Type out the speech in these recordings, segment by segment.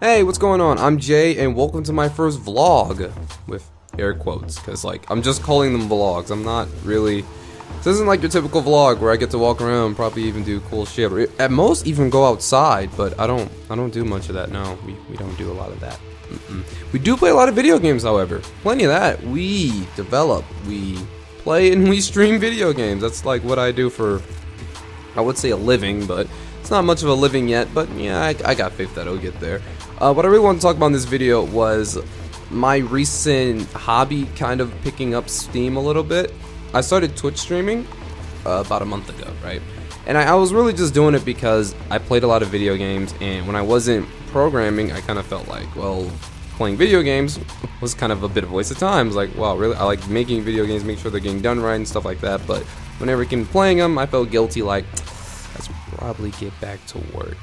Hey, what's going on? I'm Jay, and welcome to my first vlog with air quotes, because like I'm just calling them vlogs. I'm not really. This isn't like your typical vlog where I get to walk around, probably even do cool shit, or at most even go outside. But I don't. I don't do much of that. No, we we don't do a lot of that. Mm-mm. We do play a lot of video games, however. Plenty of that. We develop. We play and we stream video games. That's like what I do for. I would say a living, but it's not much of a living yet. But yeah, I, I got faith that it'll get there. Uh, what I really want to talk about in this video was my recent hobby kind of picking up steam a little bit. I started Twitch streaming uh, about a month ago, right? And I, I, was really just doing it because I played a lot of video games, and when I wasn't programming, I kind of felt like, well, playing video games was kind of a bit of a waste of time. It's like, wow, really? I like making video games, make sure they're getting done right and stuff like that. But whenever I came to playing them, I felt guilty, like, I probably get back to work.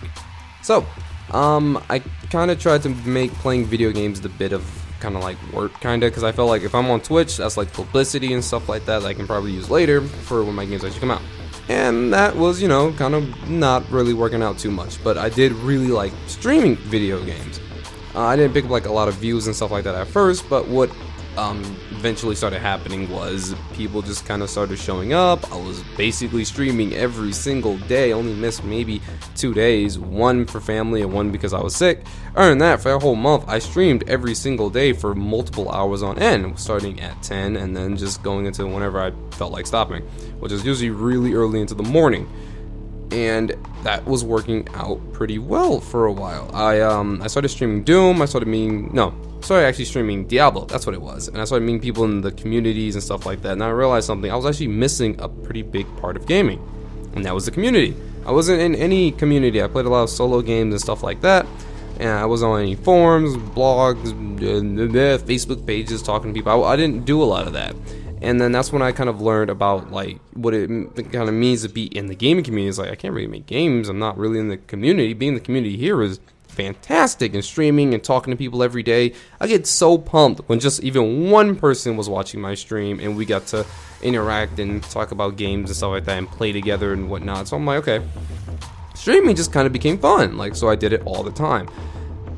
So, um, I kind of tried to make playing video games the bit of kind of like work, kind of, because I felt like if I'm on Twitch, that's like publicity and stuff like that, that I can probably use later for when my games actually come out. And that was, you know, kind of not really working out too much, but I did really like streaming video games. Uh, I didn't pick up like a lot of views and stuff like that at first, but what um, eventually started happening was people just kind of started showing up. I was basically streaming every single day, only missed maybe two days, one for family and one because I was sick. Other than that, for a whole month, I streamed every single day for multiple hours on end, starting at 10 and then just going into whenever I felt like stopping, which is usually really early into the morning and that was working out pretty well for a while. I um I started streaming Doom. I started meeting no, started actually streaming Diablo. That's what it was, and I started meeting people in the communities and stuff like that. And I realized something. I was actually missing a pretty big part of gaming, and that was the community. I wasn't in any community. I played a lot of solo games and stuff like that. And I wasn't on any forums, blogs, Facebook pages talking to people. I, I didn't do a lot of that and then that's when I kind of learned about like what it kind of means to be in the gaming community. It's like I can't really make games. I'm not really in the community. Being in the community here is fantastic, and streaming and talking to people every day. I get so pumped when just even one person was watching my stream and we got to interact and talk about games and stuff like that and play together and whatnot. So I'm like, okay, streaming just kind of became fun. Like so, I did it all the time.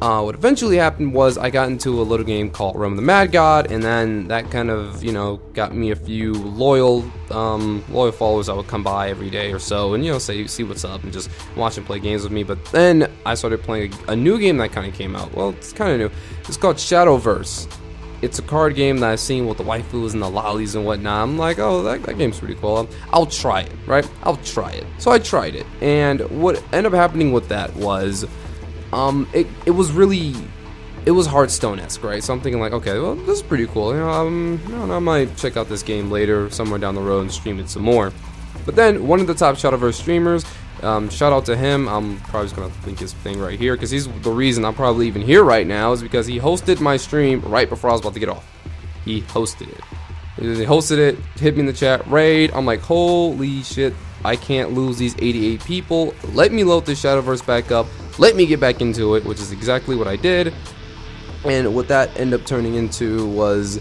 Uh, what eventually happened was I got into a little game called Realm of the Mad God, and then that kind of, you know, got me a few loyal, um, loyal followers that would come by every day or so, and you know, say see what's up and just watch and play games with me. But then I started playing a, a new game that kind of came out. Well, it's kind of new. It's called Shadowverse. It's a card game that I've seen with the waifus and the lollies and whatnot. I'm like, oh, that, that game's pretty cool. I'll try it, right? I'll try it. So I tried it, and what ended up happening with that was um, it, it was really, it was Hearthstone-esque, right? So I'm thinking like, okay, well, this is pretty cool. You know, um, you know, I might check out this game later, somewhere down the road, and stream it some more. But then one of the top Shadowverse streamers, um, shout out to him. I'm probably just gonna link his thing right here because he's the reason I'm probably even here right now is because he hosted my stream right before I was about to get off. He hosted it. He hosted it, hit me in the chat, raid. I'm like, holy shit, I can't lose these 88 people. Let me load the Shadowverse back up let me get back into it, which is exactly what I did. And what that ended up turning into was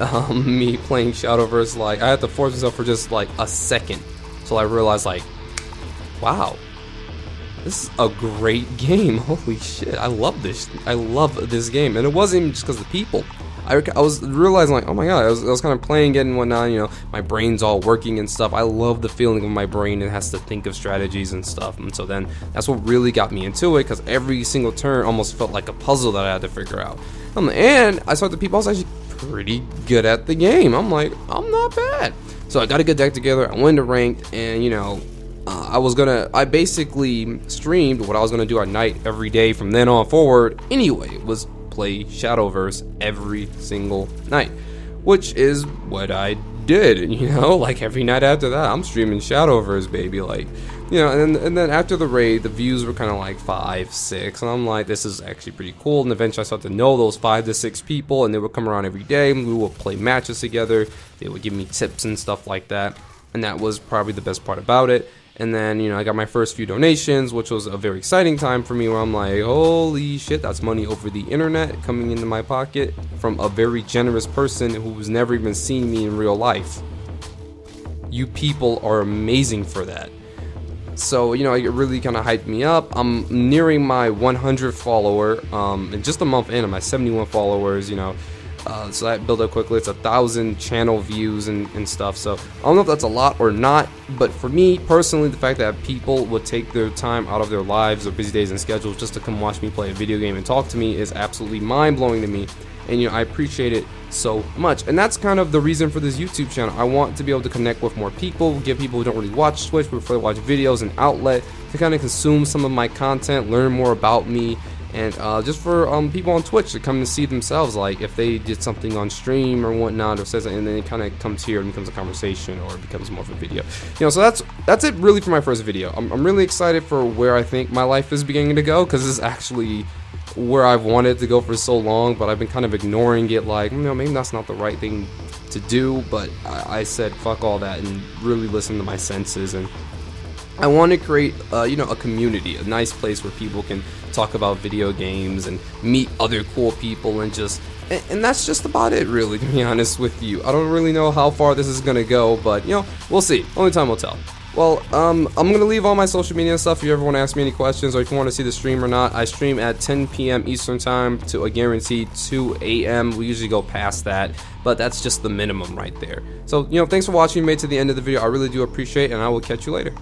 um, me playing Shadowverse. Like I had to force myself for just like a second, till I realized like, wow, this is a great game. Holy shit, I love this. I love this game, and it wasn't even just because of the people. I, I was realizing like, oh my god, I was, I was kind of playing it and whatnot. You know, my brain's all working and stuff. I love the feeling of my brain. It has to think of strategies and stuff. And so then that's what really got me into it because every single turn almost felt like a puzzle that I had to figure out. Um, and I saw the people I was actually pretty good at the game. I'm like, I'm not bad. So I got a good deck together. I went to ranked, and you know, uh, I was gonna. I basically streamed what I was gonna do at night every day from then on forward. Anyway, it was play Shadowverse every single night, which is what I did. You know, like every night after that, I'm streaming Shadowverse, baby. Like, you know, and, and then after the raid, the views were kind of like five, six, and I'm like, this is actually pretty cool. And eventually, I started to know those five to six people, and they would come around every day. And we would play matches together. They would give me tips and stuff like that, and that was probably the best part about it. And then, you know, I got my first few donations, which was a very exciting time for me where I'm like, holy shit, that's money over the internet coming into my pocket from a very generous person who's never even seen me in real life. You people are amazing for that. so you know it really kind of hyped me up i'm nearing my 100 follower um in just a month in i'm at 71 followers you know uh, so that built up quickly. It's a thousand channel views and, and stuff. So i don't know if that's a lot or not but for me personally the fact that people would take their time out of their lives or busy days and schedules just to come watch me play a video game and talk to me is absolutely mind-blowing to me. And you know I appreciate it so much. And that's kind of the reason for this YouTube channel. I want to be able to connect with more people give people who don't really watch Twitch but prefer to watch videos an outlet to kind of consume some of my content learn more about me and uh, just for um, people on Twitch to come and see themselves like if they did something on stream or whatnot or says and then it kind of comes here and becomes a conversation or becomes more of a video. You know so that's that's it really for my first video. I'm, I'm really excited for where I think my life is beginning to go because this is actually where I've wanted to go for so long, but I've been kind of ignoring it like, you know, maybe that's not the right thing to do, but I, I said fuck all that and really listen to my senses and I want to create, uh, you know, a community, a nice place where people can talk about video games and meet other cool people and just, and, and, that's just about it, really, to be honest with you. I don't really know how far this is gonna go, but you know, we'll see. Only time will tell. Well, um, I'm going to leave all my social media stuff if you ever want to ask me any questions or if you want to see the stream or not. I stream at 10 p.m. Eastern Time to a guaranteed 2 a.m. We usually go past that, but that's just the minimum right there. So, you know, thanks for watching. You made to the end of the video. I really do appreciate it, and I will catch you later.